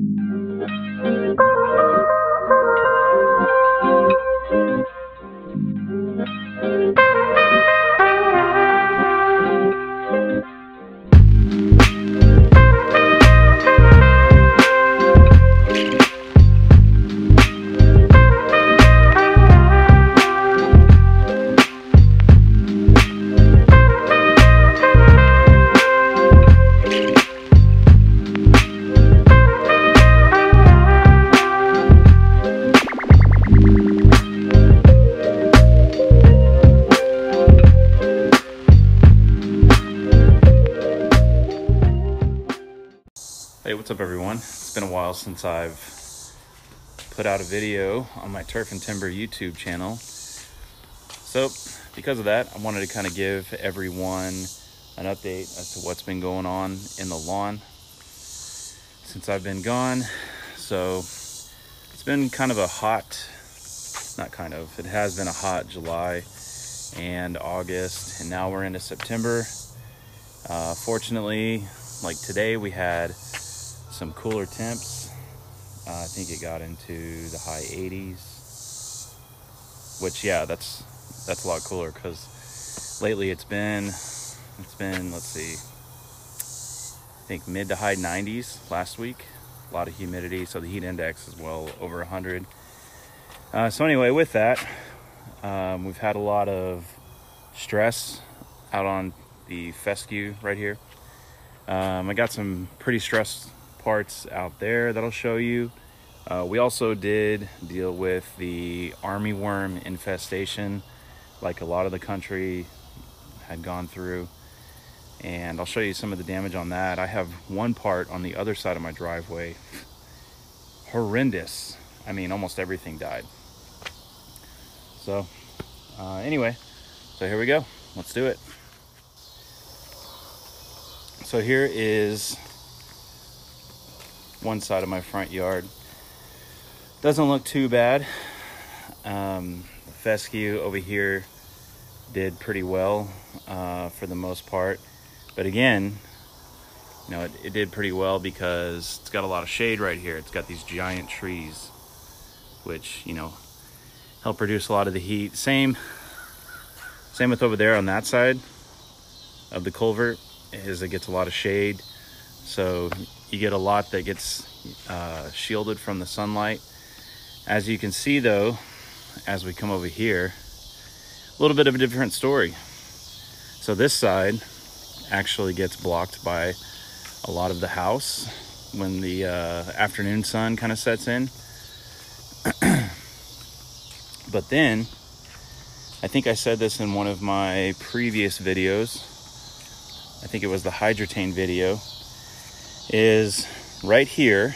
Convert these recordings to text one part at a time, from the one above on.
うん。While since I've put out a video on my Turf and Timber YouTube channel. So, because of that, I wanted to kind of give everyone an update as to what's been going on in the lawn since I've been gone. So, it's been kind of a hot, not kind of, it has been a hot July and August, and now we're into September. Uh, fortunately, like today, we had some cooler temps. I think it got into the high 80s, which yeah, that's that's a lot cooler because lately it's been it's been let's see, I think mid to high 90s last week. A lot of humidity, so the heat index is well over 100. Uh, so anyway, with that, um, we've had a lot of stress out on the fescue right here. Um, I got some pretty stressed parts out there that I'll show you. Uh, we also did deal with the army worm infestation like a lot of the country had gone through and I'll show you some of the damage on that. I have one part on the other side of my driveway horrendous. I mean almost everything died. So uh, anyway, so here we go. Let's do it. So here is one side of my front yard. Doesn't look too bad. Um, fescue over here did pretty well uh, for the most part. But again, you know, it, it did pretty well because it's got a lot of shade right here. It's got these giant trees, which, you know, help reduce a lot of the heat. Same, same with over there on that side of the culvert is it gets a lot of shade. So you get a lot that gets uh, shielded from the sunlight. As you can see though, as we come over here, a little bit of a different story. So this side actually gets blocked by a lot of the house when the uh, afternoon sun kind of sets in. but then, I think I said this in one of my previous videos. I think it was the Hydretain video is right here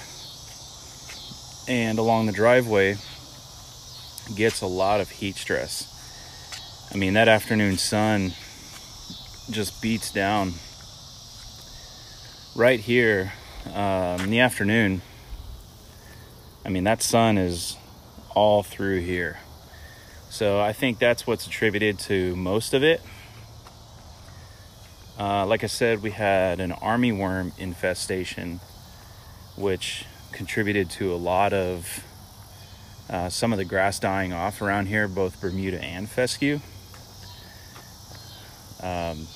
and along the driveway gets a lot of heat stress. I mean, that afternoon sun just beats down right here um, in the afternoon. I mean, that sun is all through here. So I think that's what's attributed to most of it. Uh, like I said, we had an army worm infestation, which contributed to a lot of uh, some of the grass dying off around here, both Bermuda and fescue. Um,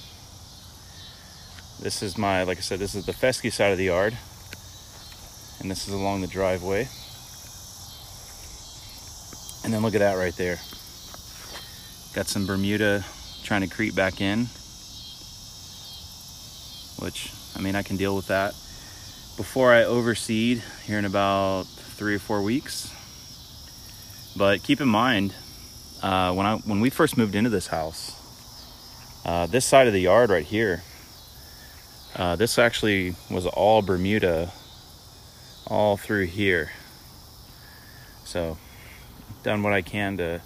this is my, like I said, this is the fescue side of the yard, and this is along the driveway. And then look at that right there. Got some Bermuda trying to creep back in which I mean I can deal with that before I overseed here in about three or four weeks. But keep in mind, uh, when I when we first moved into this house, uh, this side of the yard right here, uh, this actually was all Bermuda, all through here. So, done what I can to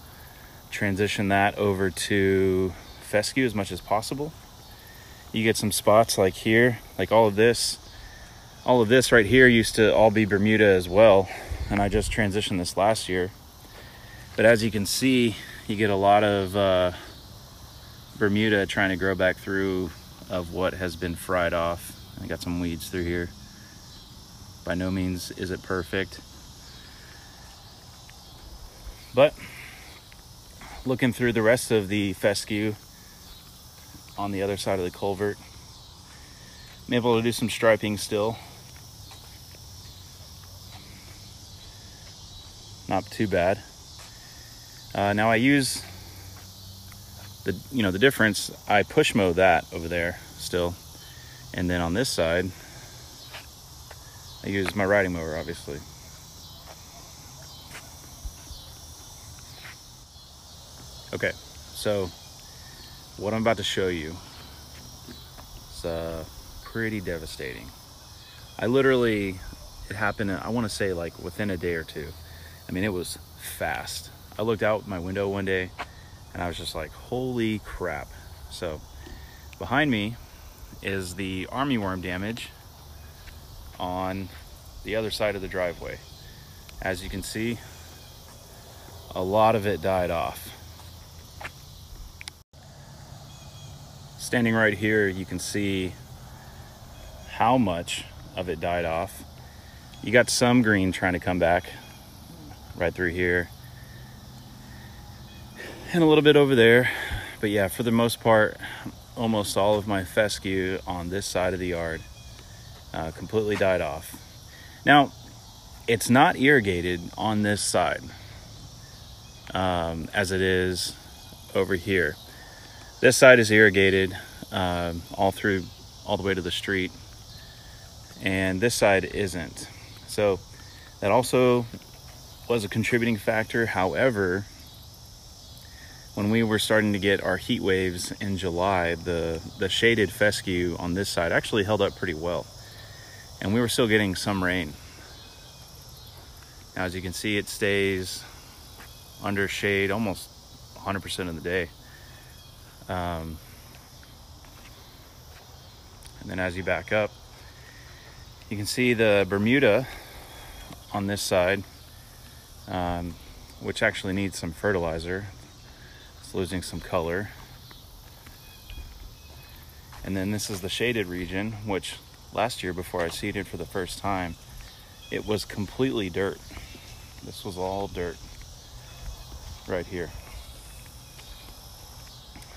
transition that over to fescue as much as possible you get some spots like here, like all of this. All of this right here used to all be Bermuda as well, and I just transitioned this last year. But as you can see, you get a lot of uh, Bermuda trying to grow back through of what has been fried off. I got some weeds through here. By no means is it perfect. But looking through the rest of the fescue on the other side of the culvert, I'm able to do some striping still. Not too bad. Uh, now I use the you know the difference. I push mow that over there still, and then on this side, I use my riding mower obviously. Okay, so what I'm about to show you is uh, pretty devastating. I literally, it happened, I want to say like within a day or two. I mean, it was fast. I looked out my window one day and I was just like, holy crap. So behind me is the army worm damage on the other side of the driveway. As you can see, a lot of it died off. Standing right here, you can see how much of it died off. You got some green trying to come back right through here and a little bit over there. But yeah, for the most part, almost all of my fescue on this side of the yard uh, completely died off. Now, it's not irrigated on this side um, as it is over here. This side is irrigated uh, all through, all the way to the street, and this side isn't. So that also was a contributing factor. However, when we were starting to get our heat waves in July, the, the shaded fescue on this side actually held up pretty well. And we were still getting some rain. Now, as you can see, it stays under shade almost 100% of the day. Um, and then as you back up, you can see the Bermuda on this side, um, which actually needs some fertilizer It's losing some color. And then this is the shaded region, which last year before I seeded for the first time, it was completely dirt. This was all dirt right here.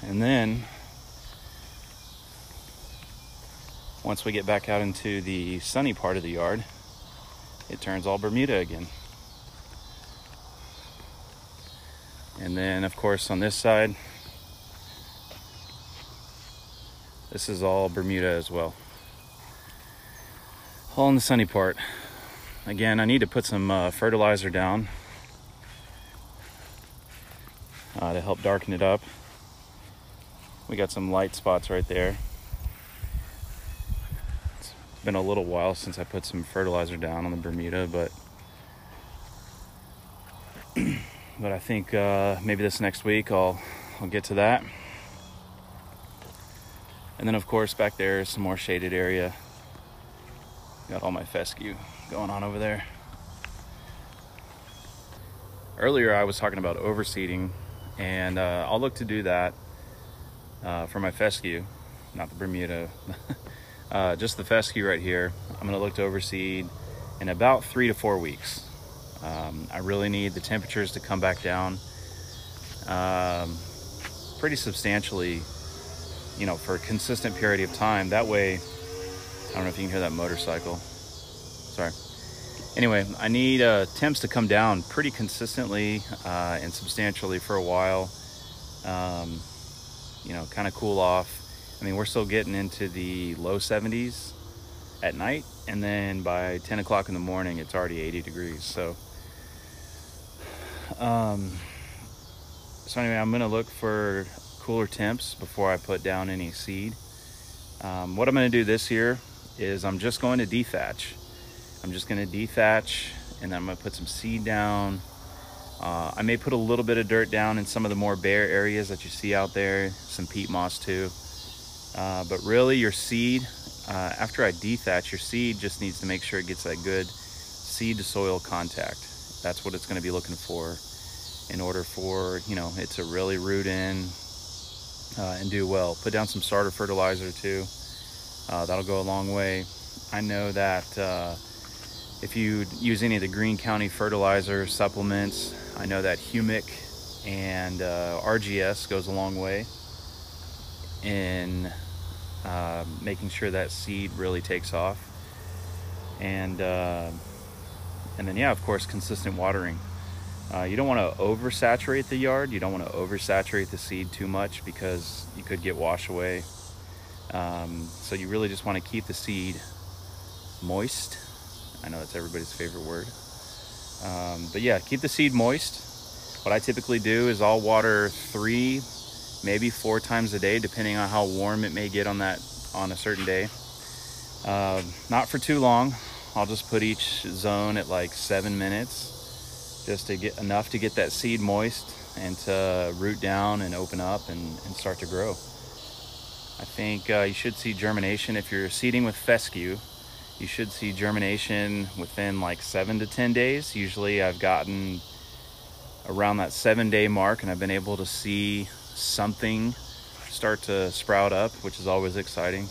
And then once we get back out into the sunny part of the yard, it turns all Bermuda again. And then of course on this side, this is all Bermuda as well. All in the sunny part. Again, I need to put some uh, fertilizer down uh, to help darken it up. We got some light spots right there. It's been a little while since I put some fertilizer down on the Bermuda, but but I think uh, maybe this next week I'll I'll get to that. And then of course back there is some more shaded area. Got all my fescue going on over there. Earlier I was talking about overseeding and uh, I'll look to do that uh, for my fescue, not the Bermuda, uh, just the fescue right here. I'm gonna look to overseed in about three to four weeks. Um, I really need the temperatures to come back down um, pretty substantially, you know, for a consistent period of time. That way, I don't know if you can hear that motorcycle. Sorry. Anyway, I need uh, temps to come down pretty consistently uh, and substantially for a while. Um, you know, kind of cool off. I mean, we're still getting into the low 70s at night, and then by 10 o'clock in the morning, it's already 80 degrees. So, um, so anyway, I'm gonna look for cooler temps before I put down any seed. Um, what I'm gonna do this year is I'm just going to dethatch. I'm just gonna dethatch and then I'm gonna put some seed down. Uh, I may put a little bit of dirt down in some of the more bare areas that you see out there, some peat moss too. Uh, but really your seed, uh, after I dethatch, your seed just needs to make sure it gets that good seed to soil contact. That's what it's going to be looking for in order for, you know, it to really root in uh, and do well. Put down some starter fertilizer too. Uh, that'll go a long way. I know that uh, if you use any of the Greene County fertilizer supplements, I know that humic and uh, RGS goes a long way in uh, making sure that seed really takes off. And uh, and then yeah, of course, consistent watering. Uh, you don't want to oversaturate the yard. You don't want to oversaturate the seed too much because you could get wash away. Um, so you really just want to keep the seed moist. I know that's everybody's favorite word. Um, but yeah, keep the seed moist. What I typically do is I'll water three, maybe four times a day, depending on how warm it may get on that on a certain day. Uh, not for too long. I'll just put each zone at like seven minutes, just to get enough to get that seed moist and to root down and open up and, and start to grow. I think uh, you should see germination if you're seeding with fescue. You should see germination within like seven to 10 days. Usually I've gotten around that seven day mark and I've been able to see something start to sprout up, which is always exciting.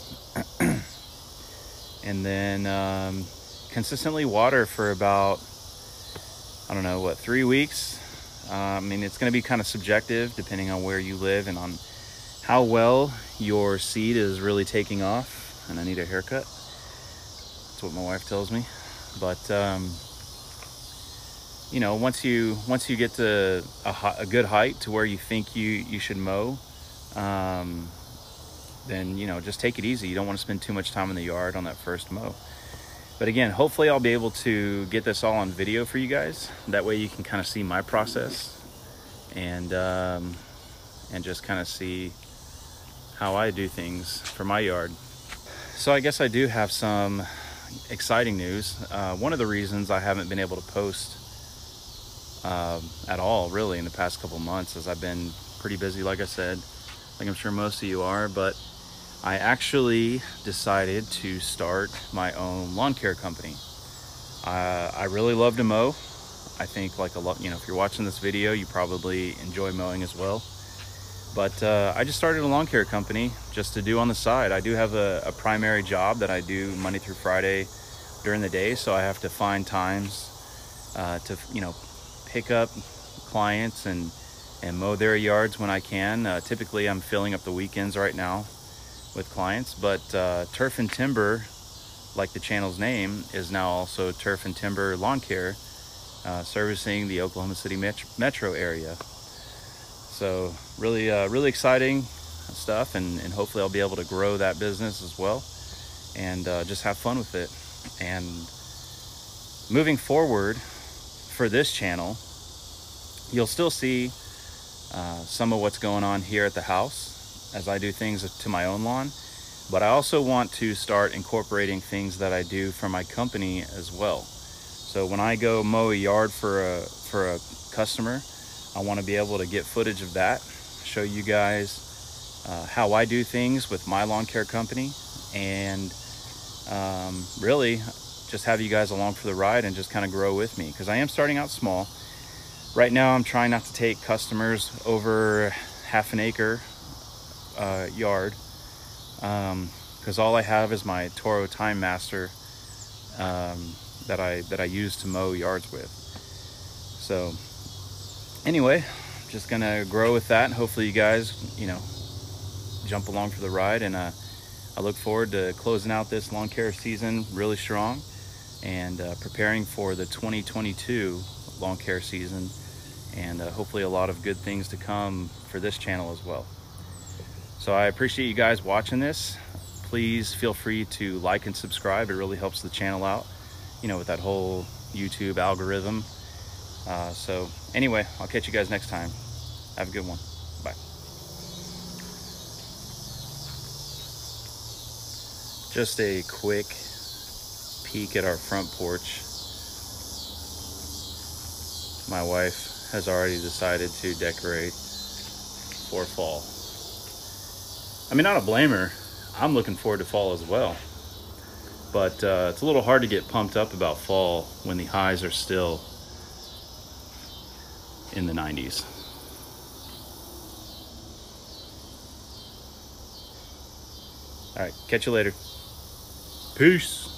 and then um, consistently water for about, I don't know, what, three weeks? Uh, I mean, it's going to be kind of subjective depending on where you live and on how well your seed is really taking off. And I need a haircut. What my wife tells me. But, um, you know, once you once you get to a, a, good height to where you think you you should mow, um, then you know just take it easy. You don't want to spend too much time in the yard on that first mow. But again, hopefully I'll be able to get this all on video for you guys. That way you can kind of see my process and um, and just kind of see how I do things for my yard. So I guess I do have some exciting news. Uh, one of the reasons I haven't been able to post uh, at all really in the past couple months is I've been pretty busy like I said like I'm sure most of you are but I actually decided to start my own lawn care company. Uh, I really love to mow. I think like a lot you know if you're watching this video you probably enjoy mowing as well but uh, I just started a lawn care company just to do on the side I do have a, a primary job that I do Monday through Friday during the day so I have to find times uh, to you know pick up clients and and mow their yards when I can. Uh, typically, I'm filling up the weekends right now with clients, but uh, Turf and Timber, like the channel's name, is now also Turf and Timber Lawn Care, uh, servicing the Oklahoma City metro area. So really, uh, really exciting stuff, and, and hopefully I'll be able to grow that business as well, and uh, just have fun with it. And moving forward, for this channel, you'll still see uh, some of what's going on here at the house as I do things to my own lawn. But I also want to start incorporating things that I do for my company as well. So when I go mow a yard for a, for a customer, I want to be able to get footage of that, show you guys uh, how I do things with my lawn care company, and um, really just have you guys along for the ride and just kind of grow with me because I am starting out small. Right now I'm trying not to take customers over half an acre uh, yard because um, all I have is my Toro Time Master um, that I that I use to mow yards with. So anyway, just gonna grow with that and hopefully you guys, you know, jump along for the ride and uh, I look forward to closing out this lawn care season really strong and uh, preparing for the 2022 lawn care season and uh, hopefully a lot of good things to come for this channel as well. So I appreciate you guys watching this. Please feel free to like and subscribe. It really helps the channel out, you know, with that whole YouTube algorithm. Uh, so anyway, I'll catch you guys next time. Have a good one. Bye. Just a quick peek at our front porch. My wife has already decided to decorate for fall. I mean, not a blamer. I'm looking forward to fall as well. But uh, it's a little hard to get pumped up about fall when the highs are still in the 90s. All right, catch you later. Peace.